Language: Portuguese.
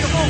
Yeah.